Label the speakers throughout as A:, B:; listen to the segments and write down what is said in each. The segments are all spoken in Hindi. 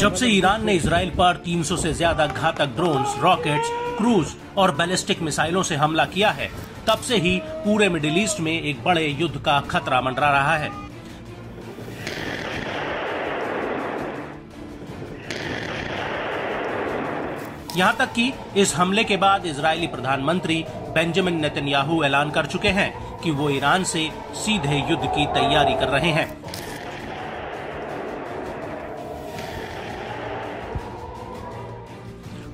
A: जब से ईरान ने इसराइल पर 300 से ज़्यादा घातक ड्रोन्स, रॉकेट्स, क्रूज और बैलिस्टिक मिसाइलों से हमला किया है तब से ही पूरे मिडिल ईस्ट में एक बड़े युद्ध का खतरा मंडरा रहा है। यहाँ तक कि इस हमले के बाद इजरायली प्रधानमंत्री बेंजामिन नेतन्याहू ऐलान कर चुके हैं कि वो ईरान से सीधे युद्ध की तैयारी कर रहे हैं।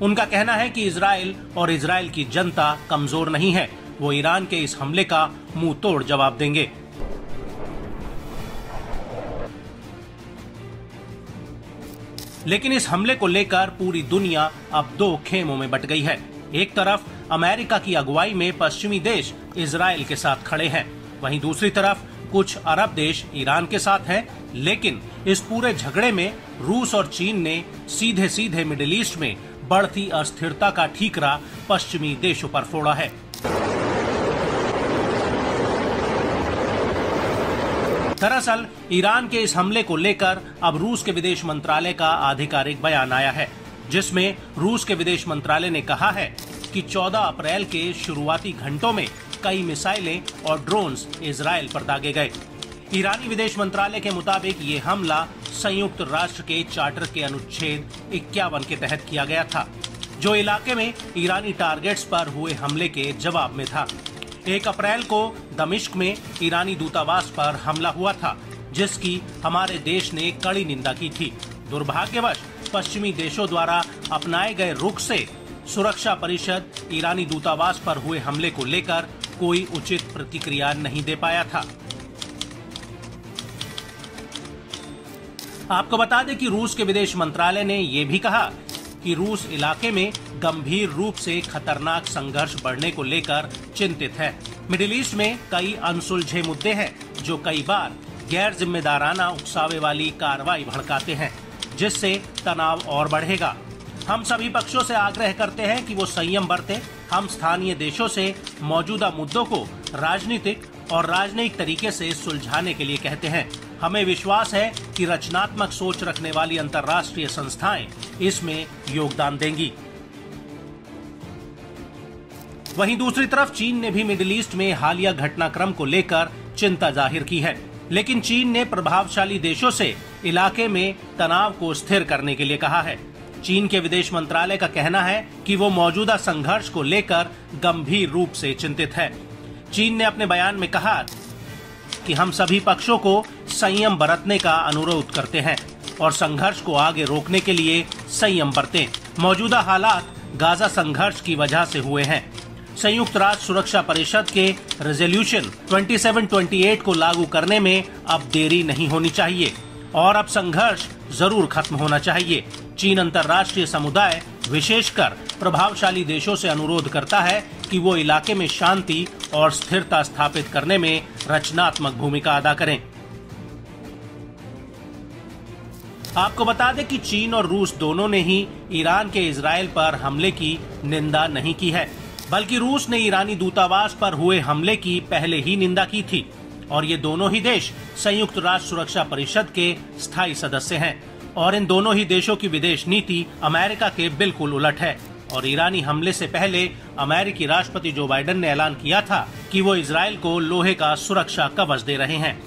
A: उनका कहना है कि इसराइल और इसराइल की जनता कमज़ोर नहीं है। वो ईरान के इस हमले का मुँह तोड़ जवाब देंगे। लेकिन इस हमले को लेकर पूरी दुनिया अब दो खेमों में बट गई है। एक तरफ़ अमेरिका की अगुवाई में पश्चिमी देश इसराइल के साथ खड़े हैं। वहीं दूसरी तरफ़ कुछ अरब देश ईरान के साथ हैं, लेकिन इस पूरे झगड़े में रूस और चीन ने सीधे सीधे मिडिल ईस्ट में बढ़ती अस्थिरता का ठीकरा पश्चिमी देशों पर फोड़ा है। दरअसल, ईरान के इस हमले को लेकर अब रूस के विदेश मंत्रालय का आधिकारिक बयान आया है, जिसमें रूस के विदेश मंत्रालय ने कहा है कि 14 अप्रैल के शुरुआती घंटों में कई मिसाइलें और ड्रोन्स इसराइल पर दागे गए। ईरानी विदेश मंत्रालय के मुताबिक ये हमला संयुक्त राष्ट्र के चार्टर के अनुच्छेद इक्यावन के तहत किया गया था, जो इलाके में ईरानी टारगेट्स पर हुए हमले के जवाब में था। एक अप्रैल को दमिश्क में ईरानी दूतावास पर हमला हुआ था, जिसकी हमारे देश ने कड़ी निंदा की थी। दुर्भाग्यवश, पश्चिमी देशों द्वारा अपनाए गए रुख से सुरक्षा परिषद ईरानी दूतावास पर हुए हमले को लेकर कोई उचित प्रतिक्रिया नहीं दे पाया था। आपको बता दें कि रूस के विदेश मंत्रालय ने ये भी कहा कि रूस इलाके में गंभीर रूप से खतरनाक संघर्ष बढ़ने को लेकर चिंतित है। मिडिल ईस्ट में कई अनसुलझे मुद्दे हैं, जो कई बार गैर जिम्मेदाराना उकसावे वाली कार्रवाई भड़काते हैं, जिससे तनाव और बढ़ेगा। हम सभी पक्षों से आग्रह करते हैं कि वो संयम बरतें। हम स्थानीय देशों से मौजूदा मुद्दों को राजनीतिक और राजनयिक तरीके से सुलझाने के लिए कहते हैं। हमें विश्वास है कि रचनात्मक सोच रखने वाली अंतर्राष्ट्रीय संस्थाएँ इसमें योगदान देंगी। वहीं दूसरी तरफ़ चीन ने भी मिडिल ईस्ट में हालिया घटनाक्रम को लेकर चिंता ज़ाहिर की है। लेकिन चीन ने प्रभावशाली देशों से इलाके में तनाव को स्थिर करने के लिए कहा है। चीन के विदेश मंत्रालय का कहना है कि वो मौजूदा संघर्ष को लेकर गंभीर रूप से चिंतित है। चीन ने अपने बयान में कहा कि हम सभी पक्षों को संयम बरतने का अनुरोध करते हैं और संघर्ष को आगे रोकने के लिए संयम बरतें। मौजूदा हालात गाजा संघर्ष की वजह से हुए हैं। संयुक्त राष्ट्र सुरक्षा परिषद के रेजोल्यूशन 2728 को लागू करने में अब देरी नहीं होनी चाहिए और अब संघर्ष ज़रूर खत्म होना चाहिए। चीन अंतर्राष्ट्रीय समुदाय विशेषकर प्रभावशाली देशों से अनुरोध करता है कि वो इलाके में शांति और स्थिरता स्थापित करने में रचनात्मक भूमिका अदा करें। आपको बता दें कि चीन और रूस दोनों ने ही ईरान के इसराइल पर हमले की निंदा नहीं की है, बल्कि रूस ने ईरानी दूतावास पर हुए हमले की पहले ही निंदा की थी। और ये दोनों ही देश संयुक्त राष्ट्र सुरक्षा परिषद के स्थायी सदस्य हैं। और इन दोनों ही देशों की विदेश नीति अमेरिका के बिल्कुल उलट है। और ईरानी हमले से पहले अमेरिकी राष्ट्रपति जो बाइडेन ने ऐलान किया था कि वो इसराइल को लोहे का सुरक्षा कवच दे रहे हैं।